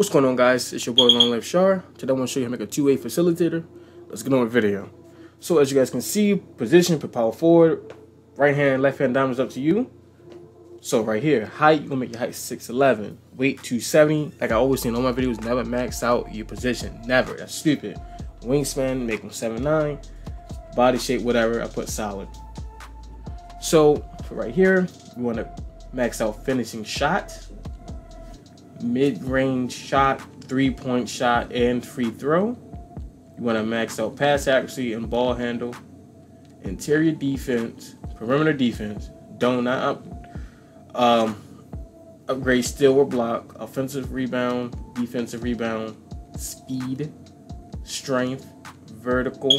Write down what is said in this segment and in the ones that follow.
What's going on guys? It's your boy Long Live Char. Today I want to show you how to make a two-way facilitator. Let's get on with video. So as you guys can see, position, put power forward, right hand, left hand is up to you. So right here, height, you're gonna make your height 6'11", weight 270. Like I always say in all my videos, never max out your position. Never, that's stupid. Wingspan, make them 7'9". Body shape, whatever, I put solid. So for right here, you wanna max out finishing shot mid-range shot, three-point shot, and free throw. You want to max out pass accuracy and ball handle, interior defense, perimeter defense. Don't not up, um, upgrade steal or block, offensive rebound, defensive rebound, speed, strength, vertical.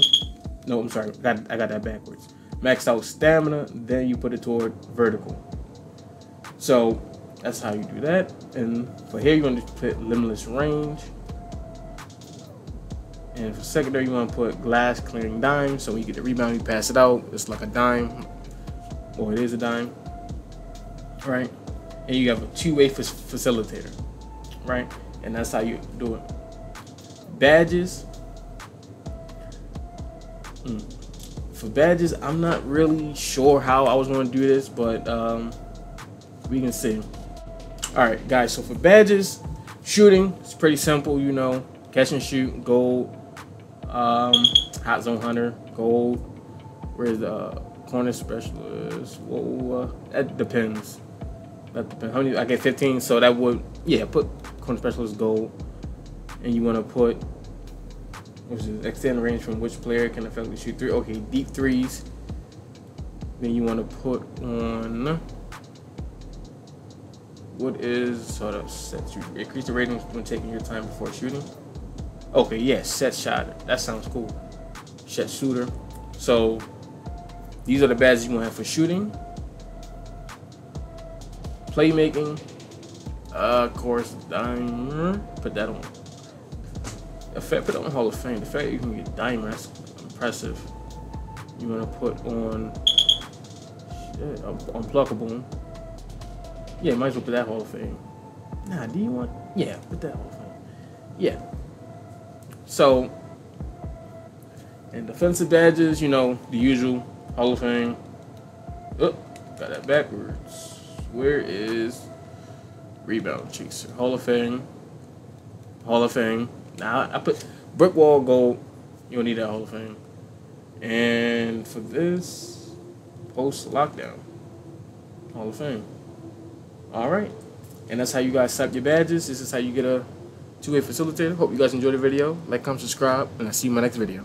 No, I'm sorry, I got, I got that backwards. Max out stamina, then you put it toward vertical. So that's how you do that. And for here, you want to put limitless range. And for secondary, you want to put glass clearing dime. So when you get the rebound, you pass it out. It's like a dime, or it is a dime, right? And you have a two-way facilitator, right? And that's how you do it. Badges. Mm. For badges, I'm not really sure how I was going to do this, but um, we can see. All right, guys, so for badges, shooting, it's pretty simple, you know, catch and shoot, gold, um, hot zone hunter, gold, where's the uh, corner specialist? Whoa, uh, that depends. That depends. How many? I get 15, so that would, yeah, put corner specialist gold. And you want to put, which is extend range from which player can effectively shoot three. Okay, deep threes. Then you want to put on what is sort of set you increase the rating when taking your time before shooting? Okay, yes, set shot. That sounds cool. Set shooter. So these are the badges you want to have for shooting. Playmaking. Uh, of course, dimer. Put that on. Effect, put on Hall of Fame. The fact you can get dimer, that's impressive. You want to put on shit, unpluckable. Yeah, might as well put that Hall of Fame. Nah, do you want? Yeah, put that Hall of Fame. Yeah. So, and defensive badges, you know, the usual Hall of Fame. Oh, got that backwards. Where is rebound chaser? Hall of Fame. Hall of Fame. Now I put brick wall gold. You don't need that Hall of Fame. And for this, post lockdown. Hall of Fame. All right. And that's how you guys set your badges. This is how you get a two-way facilitator. Hope you guys enjoyed the video. Like, comment, subscribe, and I'll see you in my next video.